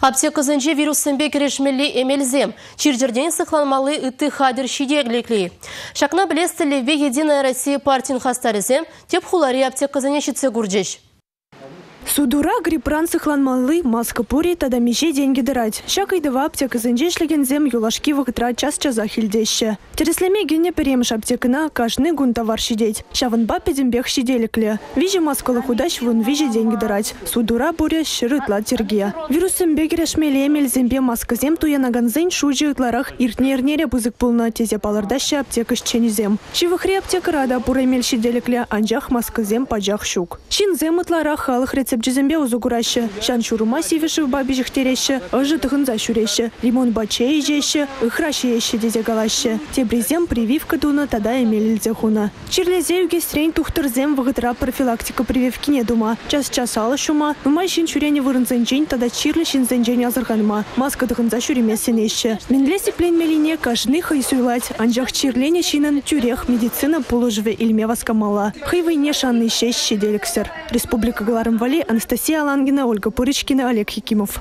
Аптекызынже вирусымбе керешмелі эмелзем. Чирдерден сықланмалы үтті хадыр шидеглеклей. Шакна білестілі Единая Россия партиян хастарызем, теп хулари аптекызыне шитсе гурджеш. Судура грипран сыхланмаллы маска пури тада мише деньги дырать. Шакайдыва аптека зенжешлеген зем юлашки вахытра час чаза хилдеще. Тереслеме гене перемеш аптекына кашны гун товар шидеть. Шаван ба педембех шиделекле. Вижи маскала худач вон вижи деньги дырать. Судура буря шырытла терге. Вирусым бегерешмеле эмел зембе маска зем туя наганзен шужи ытларах иртнернере бузык пулна тезе палырдаще аптека зем. Шивахри аптека рада пура эмел шиделекле анжах маска зем пажах щук. Чин зем ытларах халых рецепт Жезембе узугураща, шан шурума сивиши баби жихтереща, ыжы тыхынза шуреща, лимон бачей жеща, ыхраща еща дезе галаща. Тебрезем прививка дуна тада эмелилзе хуна. Чирлезе юге стрень тухтырзем вагытра профилактика прививки не дума. Час часала шума, нумай шин чурене вырынзенжень тада чирле шинзенжень азырганма. Маска тыхынза шуремесен еща. Менлеси плен мелине кажны хай суйлать, анжах чирлене шинын тюрех медицина пулыжве ильме васкамала. Хай войне шанны щещ Республика Галарым Вали Анастасия Алангина, Ольга Пырочкина, Олег Хикимов.